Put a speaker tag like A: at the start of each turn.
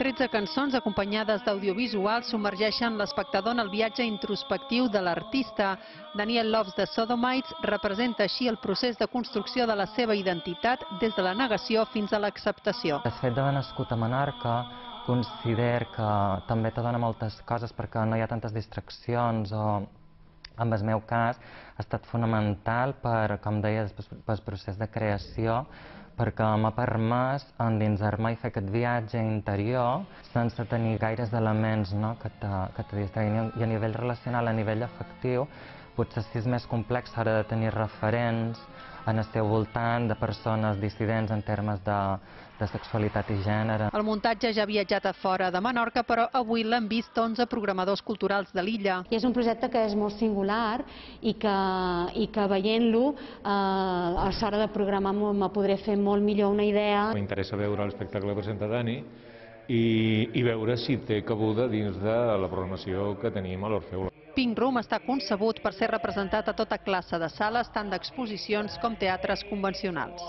A: 13 cançons acompanyades d'audiovisuals submergeixen l'espectador en el viatge introspectiu de l'artista. Daniel Loves de Sodomites representa així el procés de construcció de la seva identitat des de la negació fins a l'acceptació.
B: El fet d'haver nascut a Menorca consider que també te dona moltes coses perquè no hi ha tantes distraccions o en el meu cas ha estat fonamental per, com deia, pel procés de creació perquè m'ha permès endinsar-me i fer aquest viatge interior sense tenir gaires elements no, que te, que te distreguin. I a nivell relacional, a nivell afectiu, potser si és més complex s'ha de tenir referents en el seu voltant de persones dissidents en termes de, de sexualitat i gènere.
A: El muntatge ja ha viatjat a fora de Menorca, però avui l'han vist 11 programadors culturals de l'illa.
C: I és un projecte que és molt singular i que, i que veient-lo eh, a l'hora de programar me podré fer molt millor una idea.
D: M'interessa veure l'espectacle que presenta Dani i, i veure si té cabuda dins de la programació que tenim a l'Orfeu.
A: Pink Room està concebut per ser representat a tota classe de sales, tant d'exposicions com teatres convencionals.